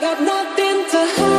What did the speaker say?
got nothing to hide.